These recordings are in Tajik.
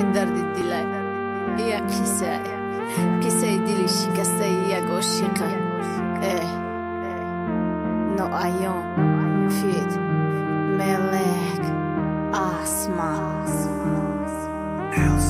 indardi dilaj Ia kisaj Kisaj dili shika se iago shika. E No ayon, Fit Melek Asma. Asma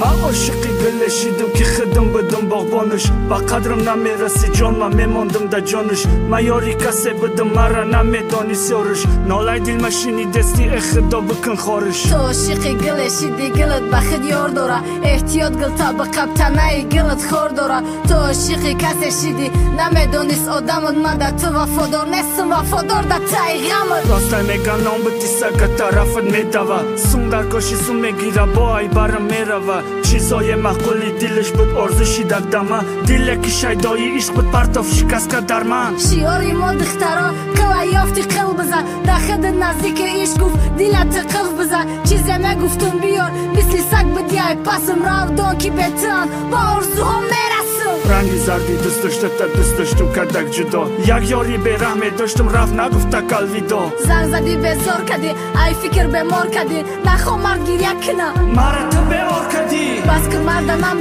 ман ошиқи гулешидим ки хидм бидим боғбонуш ба қадрам намераси ҷон ман мемондим да ҷонуш. Ман ёри касе бидим мара намедонис ёруш нолаи дилма шинидести э худо бикун хориш. То ошиқи гулешиди гилат ба худ ёр дора. Эҳтиёт гил табиқаб танаи гилат хор дора. То ошиқи касе шиди намедонис одамот ман да ту вафодор нестим вафодор да таи ғамат ростай меган ном битисага тарафат медава. Сум дар коши сум мегира бо айбарам мерава чизои маъқули дилш буд орзу шидагдама диле ки шайдои ишқ буд партов шикастка дар ман. Шиёри мо духтаро қила ёфти қил биза. Дар худи наздики иш гуфт дилати қил биза. Чизе мегуфтум биёр мисли саг будяй пасм равдон ки бетан. Ба орзуҳо мерасум. Ранги зарди дӯст доштата дӯст дошту кардак ҷудо. Як ёри бераҳме доштум рафт нагуфта калвидо. Занг зади безор кадӣ ай фикр бемор кадӣ нахо мард гирья кина. Мара ту беор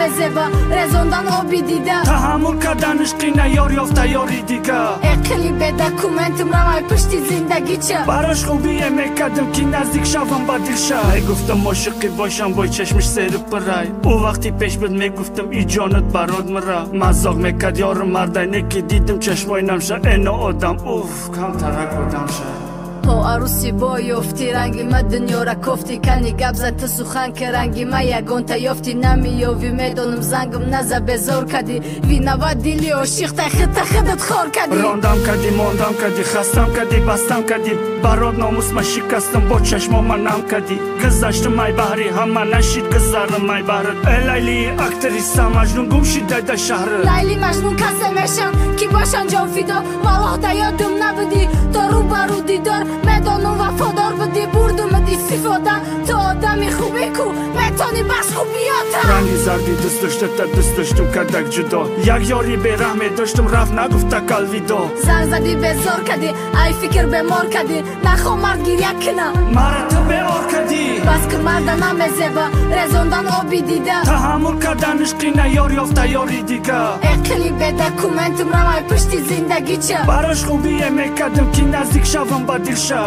намезеба резондан оби дида таҳаммул карданиш қина ёр ёфта ёри дига эқили бедокументим равай пишти зиндагича барош хубие мекардим ки наздик шавам ба дилша мегуфтам ошиқӣ бошам бой чашмиш серу пурай ӯ вақти пеш буд мегуфтам и ҷонат барод мира мазоқ мекард ёру мардайне ки дидим чашмои намша эно одам уф камтарак одамша по аруси бо ёфти ранги ма дунёра кофти кани гап зад ту сухан ки ранги ма ягонта ёфти намиёвӣ медонам зангам наза безор кадӣ винава дили ошиқта хита хидат хор кадӣ рондам кадӣ мондам кадӣ хастам кадӣ бастам кадӣ барод номус ма шикастам бо чашмома нам кадӣ гузаштум ай баҳри ҳама нашид гузарам ай баҳрат э лайли актриса маҷнун гум шидайда шаҳрат лайли маҷнун касе мешам ки бошан ҷонфидо валлоҳда ёдум набудӣ то рӯбарӯ дидор медонум não vá foder. Метони бас хубиёта ранги зарди дӯст доштата дӯст доштум кардак ҷудо. Як ёри бераҳме доштум рафт нагуфта калвидо. Занг задӣ безор кадӣ ай фикр бемор кадӣ нахо мард гирья кина. Мара ту беор кадӣ бас ки марда намезеба резондан оби дида. Таҳаммул карданиш қина ёр ёфта ёри дига. Эқили бедокументим равай пишти зиндагича. Барош хубие мекардим ки наздик шавам ба дилша